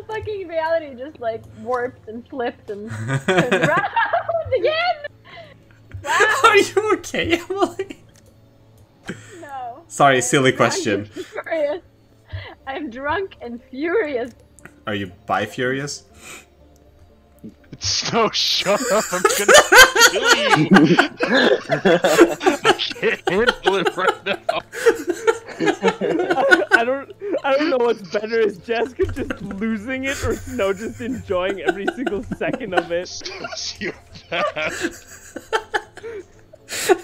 whole fucking reality just like warped and flipped and turned around again. Wow. Are you okay, Emily? No. Sorry, I'm silly question. Furious. I'm drunk and furious. Are you bi furious? Snow, shut up! I'm gonna kill you. I can't handle it right now. I don't I don't know what's better is Jessica just losing it or Snow just enjoying every single second of it. Sociopath. Uh